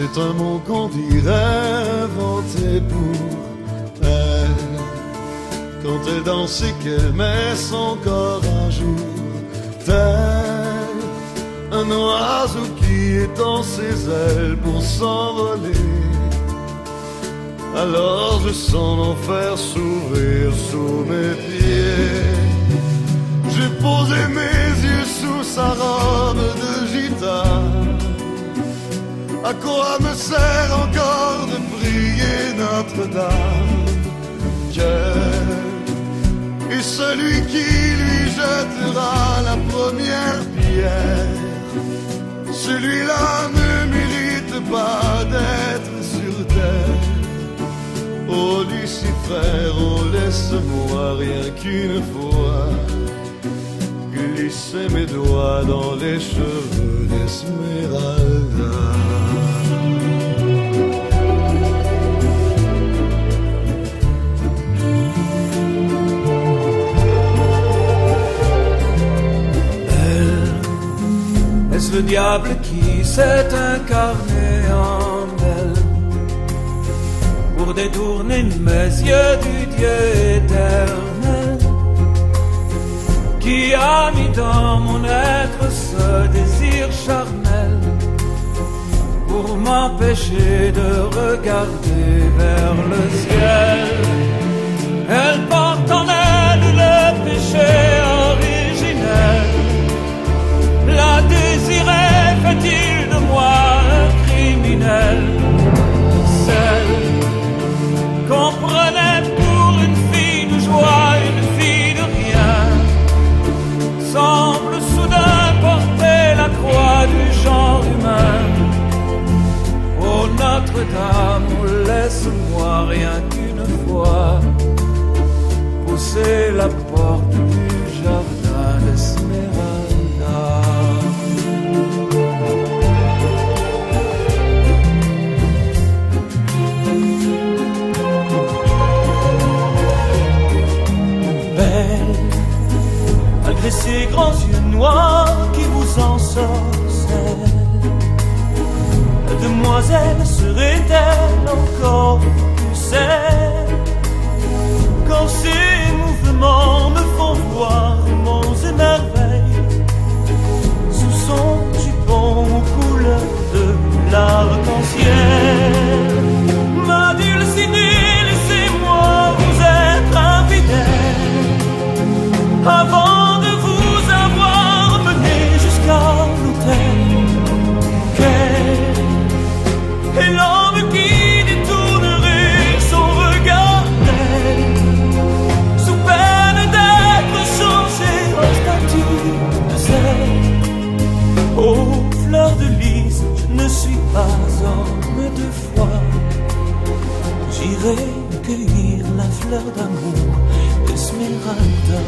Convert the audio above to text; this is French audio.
C'est un mot qu'on dirait inventé pour elle. Quand elle danse et qu'elle met son corps à jour, tel un oiseau qui étend ses ailes pour s'envoler. Alors je sens l'enfer s'ouvrir sous mes pieds. J'ai posé mes yeux sous sa robe de gitane. À quoi me sert encore de prier Notre-Dame? Quel est celui qui lui jettera la première pierre. Celui-là ne mérite pas d'être sur terre. Oh Lucifer, oh laisse-moi rien qu'une fois. Glisser mes doigts dans les cheveux d'Esmeralda. Le diable qui s'est incarné en elle pour détourner mes yeux du Dieu éternel qui a mis dans mon être ce désir charnel pour m'empêcher de regarder vers le ciel. Elle laisse-moi rien qu'une fois pousser la porte du jardin d'Esmeralda. Belle, malgré ces grands yeux serait-elle encore plus celle quand J'irai cueillir la fleur d'amour, Esmeralda.